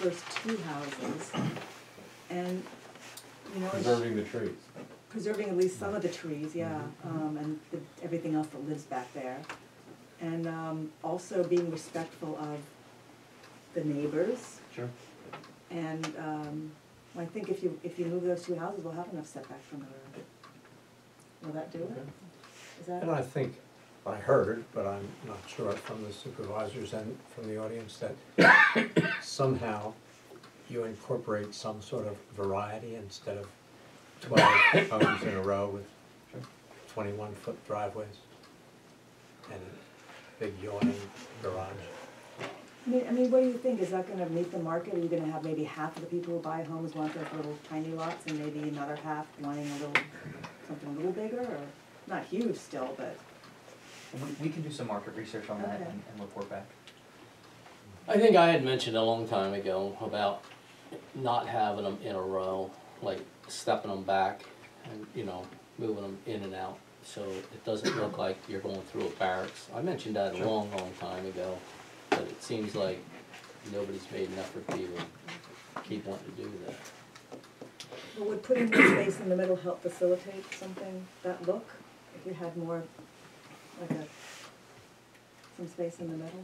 first two houses. And, you know, it's Preserving the trees. preserving at least some of the trees, yeah, um, and the, everything else that lives back there. And, um, also being respectful of the neighbors. Sure. And, um, I think if you, if you move those two houses, we'll have enough setback from the road. Will that do it? Is that? And I think, I heard, but I'm not sure from the supervisors and from the audience, that somehow you incorporate some sort of variety instead of twelve homes in a row with twenty-one foot driveways and a big yawning garage. I mean, I mean, what do you think, is that gonna meet the market, are you gonna have maybe half of the people who buy homes want those little tiny lots, and maybe another half wanting a little, something a little bigger, or, not huge still, but, We, we can do some market research on that Okay. and, and report back. I think I had mentioned a long time ago about not having them in a row, like stepping them back and, you know, moving them in and out. So it doesn't look like you're going through a barracks. I mentioned that a Sure. long, long time ago, but it seems like nobody's made an effort to even keep wanting to do that. but would putting more space in the middle help facilitate something, that look? If you had more, like a, some space in the middle?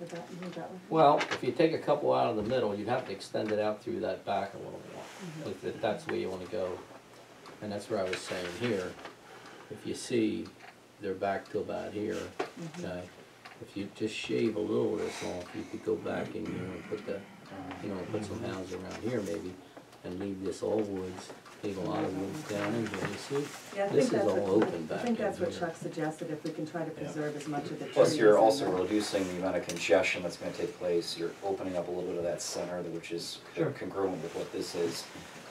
Would that, think that would? Well, if you take a couple out of the middle, you'd have to extend it out through that back a little more, if, if that's the way you wanna go. And that's where I was saying here, if you see, they're back to about here, Mhm. okay? If you just shave a little of this off, you could go back in here and put the, you know, put some houses around here maybe, and leave this all woods, leave a lot of woods down in here, you see? Yeah, I This think is that's all what, open I think in that's what here. Chuck suggested, if we can try to preserve as much of the trees. Plus, you're also the- reducing the amount of congestion that's gonna take place, you're opening up a little bit of that center, which is Sure. congruent with what this is,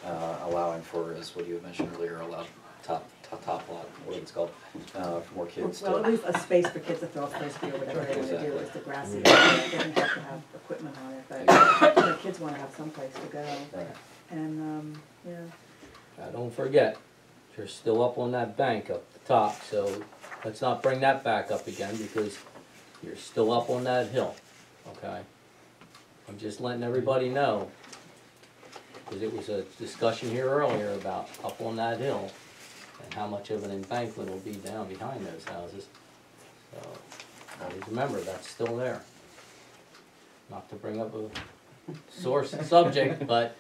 uh, allowing for, as what you had mentioned earlier, allow top, top, top lot, whatever it's called, uh, for more kids Well, at to. least a space for kids to throw a frisbee or whatever they wanna do, Exactly. it's a grassy area, it doesn't have to have equipment on it, but the kids wanna have someplace to go. Right. And, um, yeah, Now, don't forget, you're still up on that bank up the top, so let's not bring that back up again because you're still up on that hill, okay? I'm just letting everybody know, cause it was a discussion here earlier about up on that hill and how much of an embankment will be down behind those houses. So, always remember, that's still there. Not to bring up a source and subject, but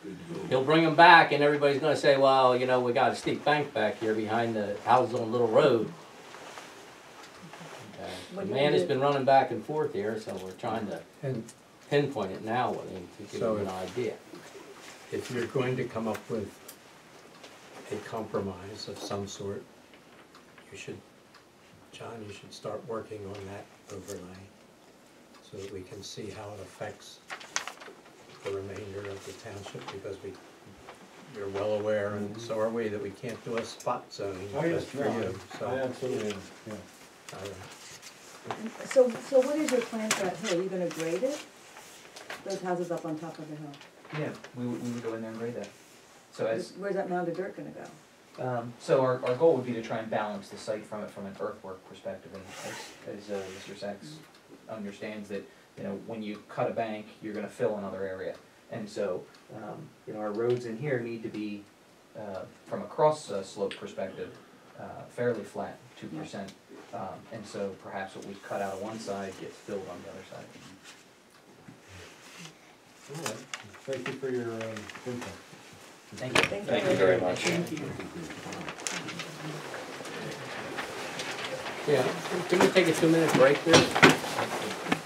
he'll bring them back and everybody's gonna say, well, you know, we got a steep bank back here behind the houses on Little Road. Okay, uh, The man has been running back and forth here, so we're trying to And pinpoint it now with him to give So him an idea. if you're going to come up with a compromise of some sort, you should, John, you should start working on that overlay so that we can see how it affects the remainder of the township, because we, you're well aware, and so are we, that we can't do a spot zoning Oh, yes, just for no, you, so. I absolutely, am, yeah. all right. And so, so what is your plan for that hill, are you gonna grade it? Those houses up on top of the hill, Yeah, we would, we would go in there and grade that. So as, where's that mound of dirt gonna go? um, so our, our goal would be to try and balance the site from it, from an earthwork perspective, and as, as, uh, Mr. Sachs understands that, you know, when you cut a bank, you're gonna fill another area. And so, um, you know, our roads in here need to be, uh, from a cross uh, slope perspective, uh, fairly flat, two percent. Um, and so perhaps what we cut out of one side gets filled on the other side. All right, thank you for your, um, input. Thank you. Thank Thank you very much. Thank you. Yeah, can we take a two minute break there?